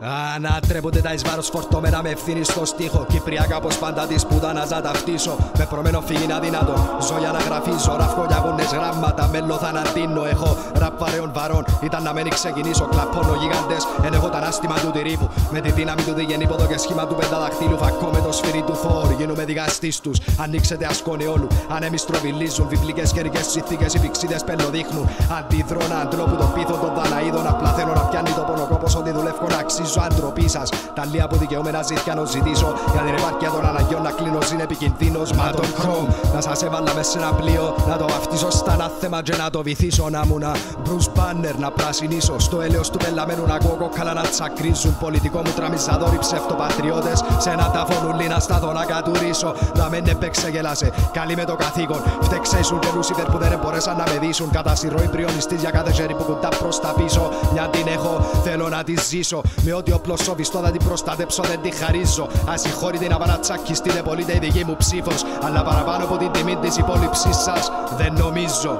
Ανατρέπονται τα εις βάρος φορτωμένα με ευθύνης στο στίχο. Κυπριακά πως πάντα της πουτάνας να ταυτίσω Με προμένο φύγει να δυνατό Ζω για να γραφίζω. Ραφκό για γούνες γράμματα. Μέλο θα ανατείνω Έχω. Ραπ βαρέων βαρών. Ήταν να μένει ξεκινήσω. Κλαπώνω γιγάντες Εν έχω τα ανάστημα του τυρίπου. Με τη δύναμη του διγενήποδο και σχήμα του πενταδαχτύλου. Φακώ με το σφυρί του Θόρ Γίνομαι δικαστής τους. Ανοίξετε ασκόνε όλου. Ανέμοι στροβιλίζουν. Βιβλικές καιρικές συνθήκες. Οι πηξίδες πελοδείχνουν Αντιδρώ να αντλώ που το πίθο των Δαναίδων. Απλά θέλω να πιάνει το πονοκόπος. Ότι δουλεύω να αξίζω αντροπής σας. Τα λία που δικαιούμαι να ζήτια να ζητήσω. Για την επάρκεια των αναγκιών να κλείνω είναι επικίνδυνος. Μα τον χρόμ να σας έβαλα μέσα σε ένα πλοίο. Να το βαφτίσω στα ανάθεμα και να το βυθίσω. Να μου να Bruce Banner να πρασινίσω. Στο έλεος του πελαμένου να κόκο καλά να τσακρίζουν. Πολιτικό μου τραμιζαδόροι ψευτοπατριώτες. Σε ένα ταφωνουλί να σταθώ να κατουρίσω. Να μην επέξε γελάσε. Καλή με το καθήκον. Φταίξε ήσουν και Λούσιφερ που δεν μπορέσαν να με δείσουν. Κατά συρροή πριονιστής για κάθε χέρι που κουντά προς τα πίσω. Μια την έχω, θέλω να τη ζήσω. Με ό,τι όπλο σοβιστό θα την προστατέψω, δεν τη χαρίζω. Ασυγχώρητη να παρατσακιστείτε πολύ η δική μου ψήφος. Αλλά παραπάνω από την τιμή της υπόλοιψής σας δεν νομίζω.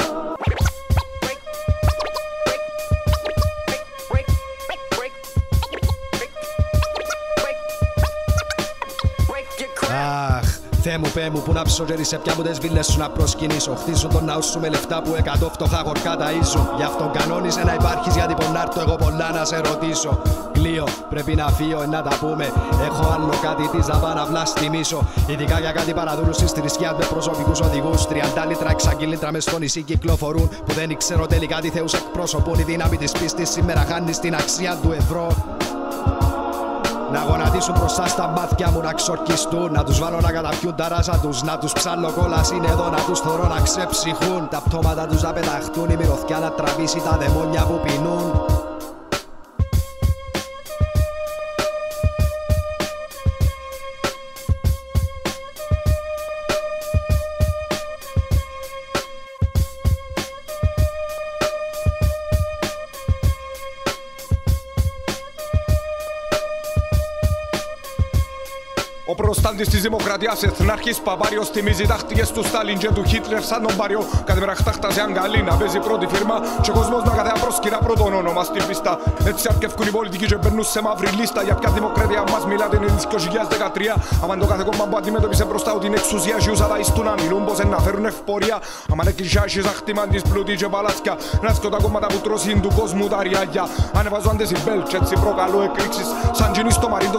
Θεέ μου, πέ μου, που να ψωγερί σε πια μου τις βίλες σου να προσκυνήσω. Χτίζω τον ναό σου με λεφτά που εκατό φτωχά γορκά ταΐζουν. Γι' αυτό κανόνισε να υπάρχεις γιατί πονάρτω εγώ πολλά να σε ρωτήσω. Κλείω, πρέπει να φύγω, να τα πούμε. Έχω άλλο κάτι της να πάω να βλαστημίσω. Ειδικά για κάτι παραδούλου τη θρησκεία με προσωπικούς οδηγούς. 30 λίτρα, 6 λίτρα μες στο νησί κυκλοφορούν. Που δεν ξέρω τελικά τι θεούς εκπροσωπούν. Η δύναμη της πίστης σήμερα χάνει την αξία του ευρώ. Να γονατίσουν μπροστά στα μάτια μου να ξορκιστούν Να τους βάλω να καταπιούν τα ράσα τους Να τους ψάλω κόλας είναι εδώ να τους θωρώ να ξεψυχούν. Τα πτώματα τους να πεταχτούν Η μυρωθιά να τραβήσει τα δαιμόνια που πεινούν Ο προστάντη της Δημοκρατίας Εθνάρχης Παπάριος θυμίζει ταχτίε του Στάλιν και του Χίτλερ σαν τον Πάριο. Κάθε μέρα χτάχταζε αγκαλή να παίζει πρώτη φίρμα. Και ο κόσμος να καθέα πρόσκυρα πρώτον όνομα στην πίστα. Έτσι αρκεύκουν οι πολιτικοί και μπαίνουν σε μαύρη λίστα. Για ποια δημοκρατία μας μιλάτε είναι τη 2013. Αμα το κάθε κόμμα που αντιμετώπισε μπροστά ότι είναι εξουσία και ούσα τα να μιλούν πως να φέρουν ευπορία. Αμα είναι κλεισιάσει ζάχτημα της πλούτη και παλάτσια. Να σκοτώ τα κόμματα που τρώσουν του κόσμου τα ριάγια. Ανεβάζω αντες οι μπέλτς έτσι προκαλώ εκρήξεις. Σαν γίνει στο μαρίντο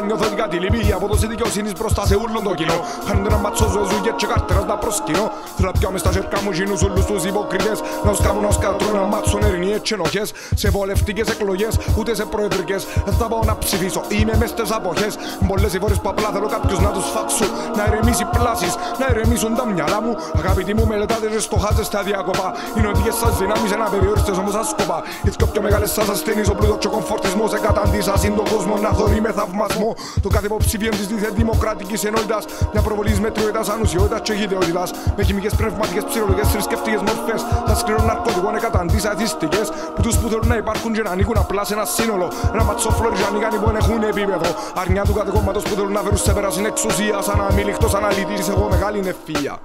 2011 νιώθω ότι κάτι λυπή απόδοση δικαιοσύνης μπροστά σε ούλον το κοινό. Χάνονται να ματσό ζωζού και και κάρτερας να προσκυνώ. Θέλω να πιάμε στα χέρια μου γίνους ούλους τους υποκριτές. Να τους κάνουν να σκατρούν να μάτσουν ερηνίες και ενοχές Σε βολευτικές εκλογές ούτε σε προεδρικές. Δεν θα πάω να ψηφίσω, είμαι μες στις αποχές. Πολλές οι φορές που απλά θέλω κάποιους να τους φάξω. Να ηρεμήσει πλάσεις, να ηρεμήσουν τα μυαλά μου. Αγαπητοί μου μελετάτε και στοχάζεστε αδιάκοπα Είναι ότι εσάς δυνάμεις ένα περιόριστες όμως άσκοπα Οι δυο πιο μεγάλες σας ασθενείς ο πλούτος και ο κομφορτισμός. Εκαταντήσας είναι τον κόσμο να θωρεί με θαυμασμό. Το κάθε υποψήφιο της δημοκρατικής ενότητας μια προβολής μετριότητας, ανουσιότητας και γητεότητας. Με χημικές, πνευματικές, ψυχολογικές, θρησκευτικές μορφές. Τα σκληρών ναρκωτικών εκαταντής αθίστικες που τους που θέλουν να υπάρχουν και να ανήκουν απλά σε ένα σύνολο. Ένα ματσόφλωρι και ανήκαν που έχουν επίπεδο. Αρνιά του κάθε κόμματος που θέλουν να φέρουν σε πέρας είναι εξουσία σαν αμήλικτος αναλυτής. Εγώ μεγάλη νεφία